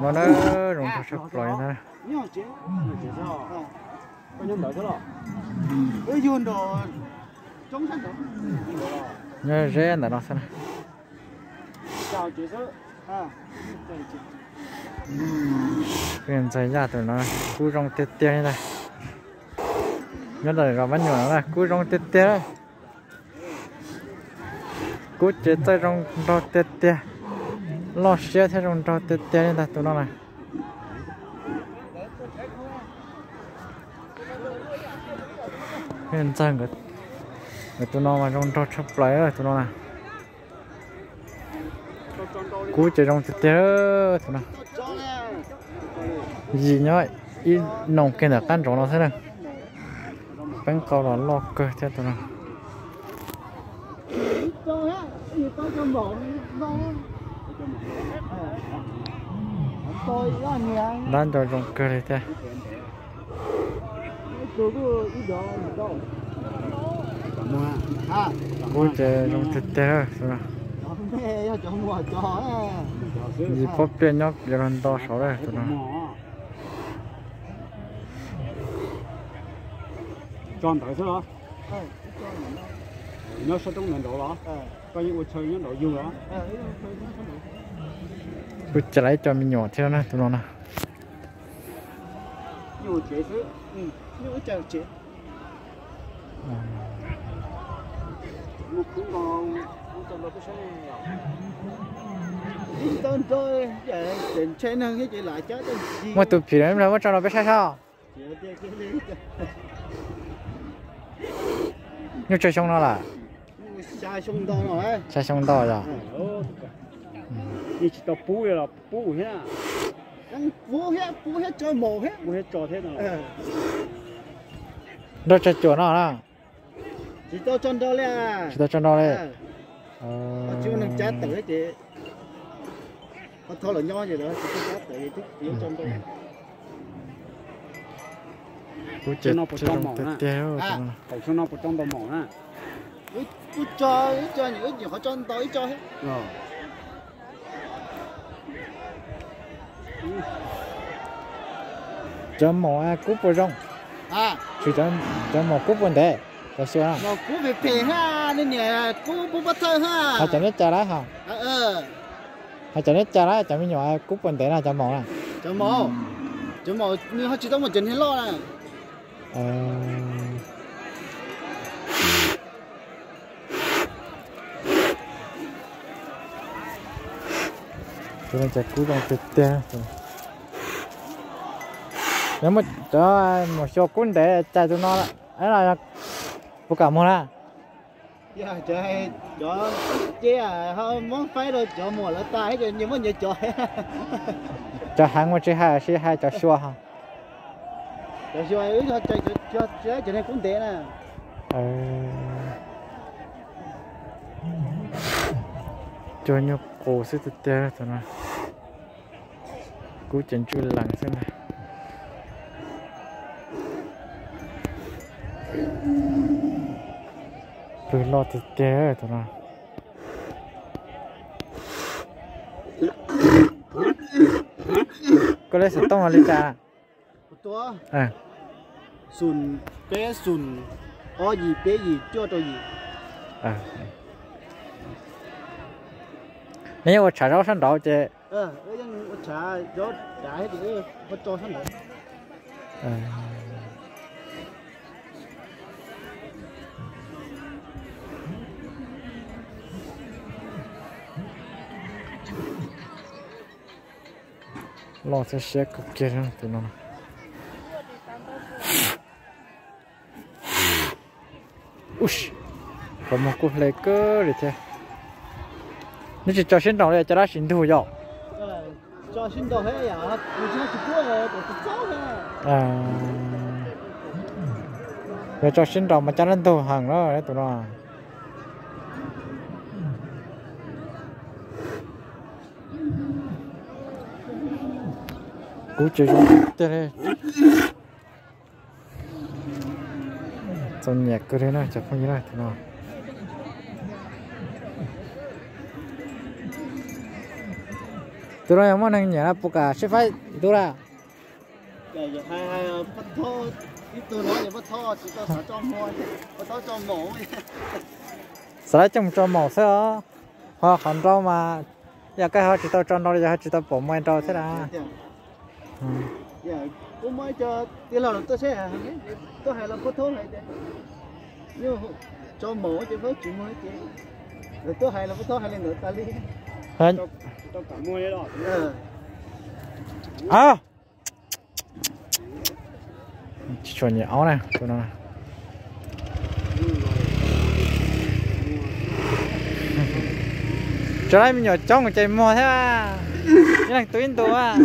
mà nó rồng thật sắp rồi nè. Nhớ rẻ là nó sao? Sơ à này ra tụi nó cú rong tết tết này. Nhớ là nó vẫn nhỏ là cú rong tết tết cú chế tay rong rong tết tết lo xe theo rong rong tê tết lên tụi nó này. Hiện chân cái cái tụi nó mà rong cho chắp lại rồi tụi nó này. Cú chơi rong tê tê tụi nó gì nhá ít nông kia là căn chỗ nó thế này. Bánh cầu là lo cơ theo tụi nó cho cho cứ đi đó đó mua à cú chế rong tết tết rồi tụi nó mẹ cho mua cho gì phốt tiền nhóc giờ còn to số rồi tụi nó tròn tới thế đó nó sẽ trong nền độ đó coi như chơi nó độ dương đó chế lấy cho mình nhỏ theo này tụi nó nè. Nhiều chế chứ ừ nhiều chờ chế một cũng còn không cần đâu cái xe này tên tôi. Vậy đến trên năng cái chị lại chết đi. Mà tụi phỉ em có cho nó biết sao? Chị nhưng chơi xong nó là rồi. Chơi xong to rồi như chỉ tao bú là bú hết ăn bố hết bố hết cho mồ hết bú hết trò thế nào? Ờ, đó chơi chuột nó là chỉ to chân đó là chỉ cho nó đây Ờ, ờ. Chú nâng chát tử chị có thôi là nho gì đó chỉ có chát tử thì thích chỉ chân đó chế nó có chế trong rong mỏng tết á. tết rồi À. tụi nó ít ít cho ít cho nhiều ít nhiều họ cho anh tới cho hết rồi. Cho mò cúp vào rong à. Chỉ cho cho mò cúp vấn đề có xưa không? Mò cúp việc tiền ha nên nhà cúp bút bắt thôi ha. Hai chả nét cha đá không? Ờ hai chả nét cha đá chả mới nhỏ cúp vấn đề là cho mò nè cho mò cho mò như họ chỉ có một chuyện hết lo nè ờ. cho nên chạy cú bằng tuyệt ta nếu mà đó một số cuốn để chạy cho nó ấy là bố cảm ơn ha giờ chơi đó chứ à không muốn phải rồi chỗ mùa là ta hết rồi nhưng mà nhớ chơi cho hàng mà chơi hai chơi hai cho xua ha cho xua ấy cho chơi chơi chơi cho nên cũng thế nè. Ờ. Chơi nhiều cổ sẽ tự tế rồi cú chân chú lặng xem này rồi lo tự tế tụi nó. Có lẽ sẽ tông lý trà. À. Sùn bé sùn o gì bé gì cho cho gì. À. Nếu mà trả rau sẵn đó chứ ờ ấy dân trả gió trả hết thì có cho sẵn nữa. à lo sẽ xe cực kia ra tụi nó Ush, có một cục lấy cơ để thế. Nó chỉ cho xin đồng để cho nó xin thu rồi cho xin đồ hết à mình chỉ chụp cua rồi tôi chụp cháu hết À. Rồi cho xin đồ mà cho lên thu hàng đó đấy tụi nó. À. Cú chơi trong thế này. Trong nhạc cứ thế này, chắc không như này tụi nó. Tụi nó món này nhả bốc cả sẽ phải tụi ra. Hai hai bắt thô tôi nói thì bắt thô chỉ có cho mua bắt thô cho mổ sẽ trồng cho màu sữa họ không cho mà. Giờ cái họ chỉ tao cho nó giờ chỉ tao bỏ mấy cho thế là ừ. giờ tôi mới cho tiền nào tôi sẽ tôi hay là bắt thô này nhưng cho mổ chỉ với chuyện mới chứ. Tôi hay là bắt thô hay là người ta đi cho cho cả mua đấy à. Chuẩn nhão này tụi nó này. Cho đây mình nhỏ trong chạy mò thế à? Cái này tuyến tụ à?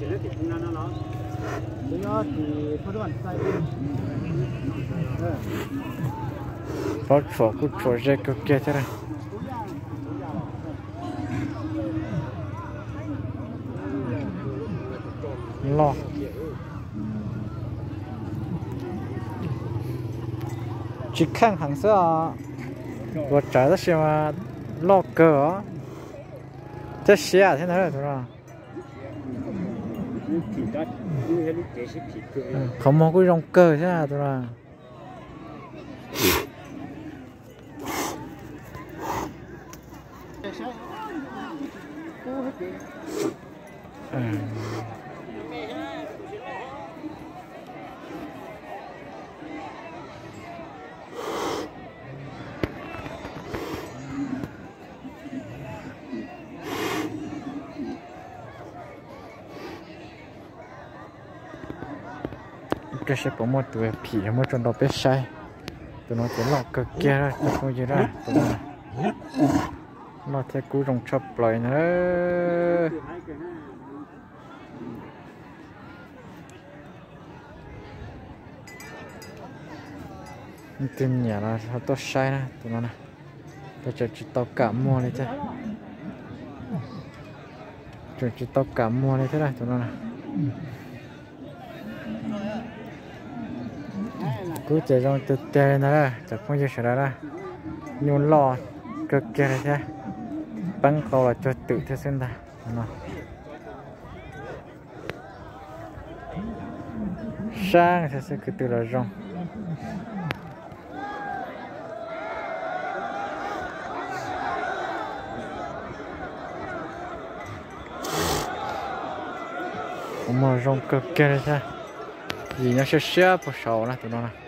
Chỉ nó nó tụi nó thì sai Pode for, good for, já que eu quero tirar. Lo. Chỉ khăn hàng à. vừa trở ra xem mà lo cờ, xe à, thế nào rồi thôi à cơ Ừ, không có cái rong cơ thế nào tôi là ừ. Cái xe bỏ một tuổi phỉ, một trong đó biết sai. Tụi nó chỉ lọ cực kia ra tụi không gì ra tụi nó nó theo cú rồng chập lại nữa. Tin nhà là nó tốt sai nè tụi nó nè tôi chờ chỉ tao cảm mua này chứ chờ chỉ tao cảm mua này thế này tụi nó nè cứ chạy trong từ tè nữa chạy không chịu sửa ra nhún lò cực kỳ này thế băng cầu là cho tự thế xin ta nó sang sẽ sẽ cứ từ là rong mà rong cực kỳ này thế gì nó sẽ xếp vào sầu nè tụi nó nè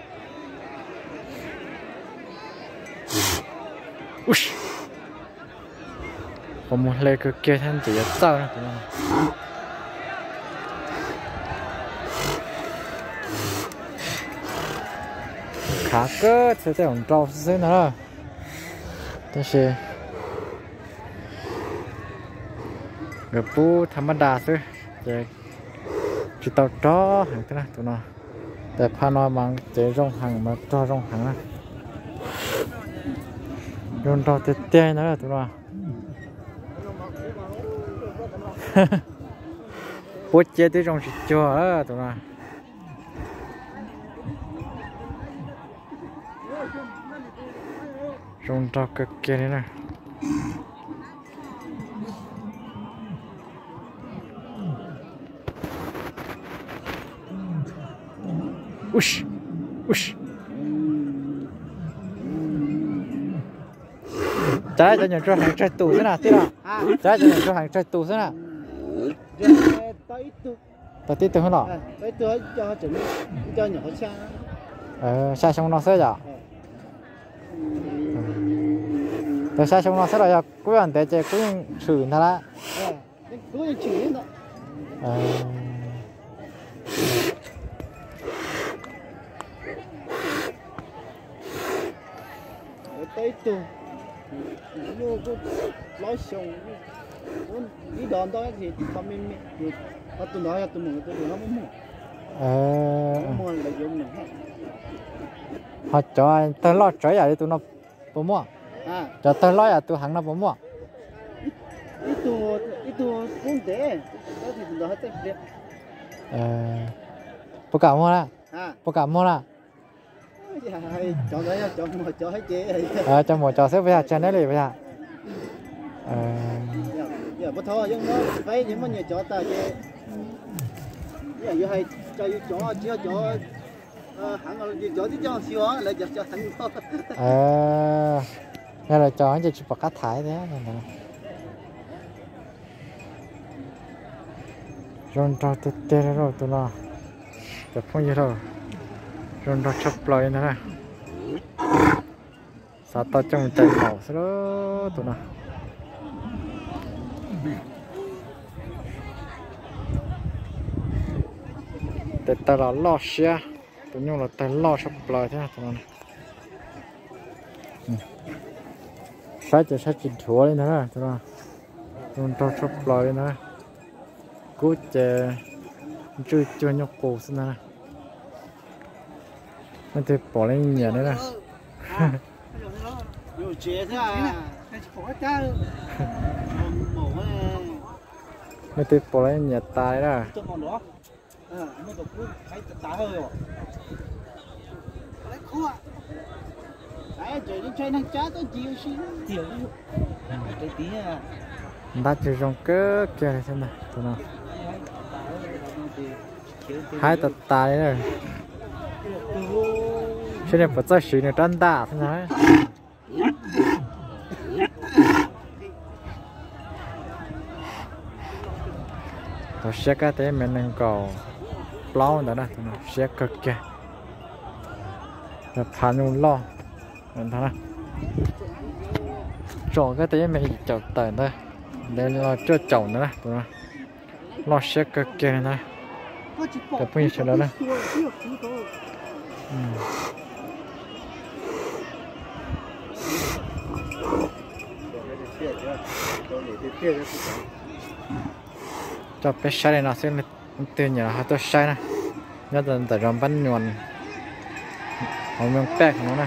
còn một lê cực kia thân chỉ tao nữa tụi nó nè khá cơ sẽ tới ông trâu xíu nữa thế thì người bố tham đa xíu vậy, chỉ tao cho hàng thế nào tụi nó. Để pha nó bằng rong hàng mà cho rong hàng rong cho tê tê nữa tụi nó. bố chế tới trong chỉ cho đó tụi nó trong trọc cực kia này nè Ush, ush. Trái cho nhận cho hàng trái tù thế nào, tí nào. à Trái cho nhận cho hàng trái tù thế nào tới tôi Ta tí từ hơn tới cho chuẩn cho nhỏ xa Ờ, xa xong nó sẽ giờ. Tôi xa xong nó sẽ rồi, quý bạn tế chế quý bạn xử á. ờ cứ như chỉ nó Ờ. tới tôi như cái nói xong đi đòn đó thì tao mình thì tao tôi nói tôi mừng tôi nó muốn mua Ờ. nó mua là dùng mình hết Họ cho tôi lo à đi tụi nó bố mua. à Cho tôi lo à tụi hàng nó bố mua. itu itu pun deh đó thì tôi hết đấy Ờ. Bố cả mua ra. à Bố cả mua ra. chọn đấy chọn một chọn hết chế à cho một trò xếp bây giờ cho nó đi bây giờ ờ giờ bắt thôi nhưng nó phải những mà nhà chó ta chế giờ như hay cho chọn chưa chọn hẳn là chó tí cho xíu lại giờ cho thằng đó à nghe là chó anh chụp cá thải thế này nè. Rồi cho tê tê rồi tụi nó. Tập phong gì đâu rồi cho chụp lại nữa sao tao trông chạy màu sao đó, tụi nó. Để ta là lo xe tụi nhau là ta lo chụp lại thế tụi nó này. Sai chỉ sai chỉ thua lên nữa tụi nó. Rồi cho chụp lại nữa cú chè chưa chưa nhóc cổ xin nè nó thì bỏ lên nhà nữa nhiều chế thế à. Cái có cha mổ nó thì bỏ lên nhà tài đó tôi còn đó à nó được cứ thấy tá hơi rồi. Lấy khó đấy trời đi chơi năng chá tôi chịu xí chịu cái tí à đã chỉ trong cơ kia thế này tụi nó hai tật tài nữa cho nên phải cho sử dụng chân đá thế này rồi sẽ cái thế mình đang cầu lâu nữa nè. Nó sẽ cực kì. nó phá nhung lo. Mình thấy nè chọn cái thế mình chọn tờ thôi. Để lo chưa chọn nữa nè tụi nó lo sẽ cực kì nè. Để bây giờ đó nè. Ừ. cho bé sai này nó sẽ là tiền nhờ tôi sai nè. Nhớ tận tại rồng bánh nhuận họ miếng bẹt nó nè.